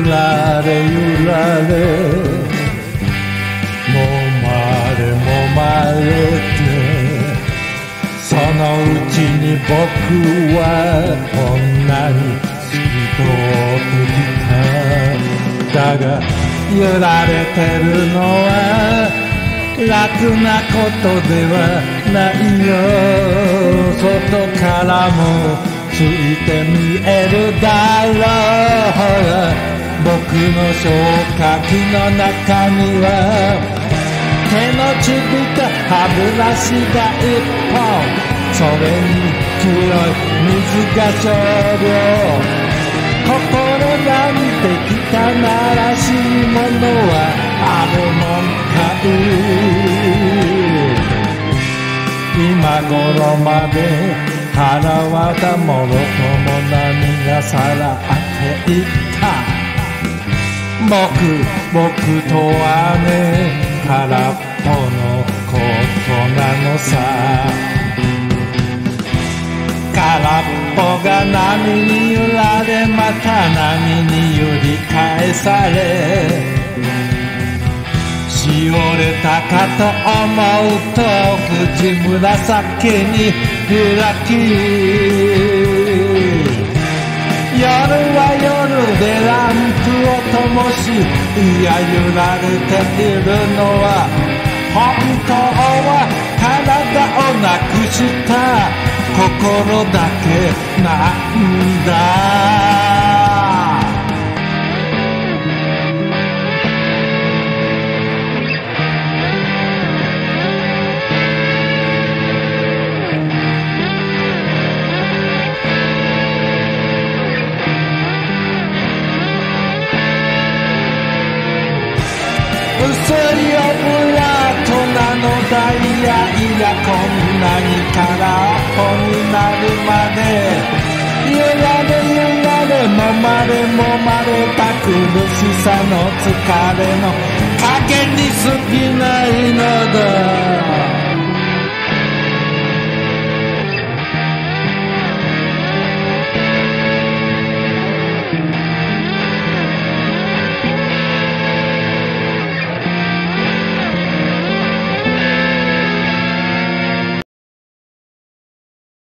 揺られ揺られ。もまれもまれて。そのうちに僕はこんなに透き通ってきた。だが揺られてるのは楽なことではないよ。外からもついて見えるだろう。僕の消火器の中には手のちびた歯ブラシが一本それに黒い水が少量。心なんて汚らしいものはあるもんかい。今頃まで腹はだもろとも波がさらっていた僕僕とはね空っぽのことなのさ。空っぽが波に揺られまた波に揺り返され。しおれたかと思うと口紫に開き。いや揺られているのは本当は体をなくした心だけなんだ。薬をブラと名のダイヤいやこんなに空っぽになるまで揺られ揺られもまれもまれた苦しさの疲れの。影に過ぎないのだ。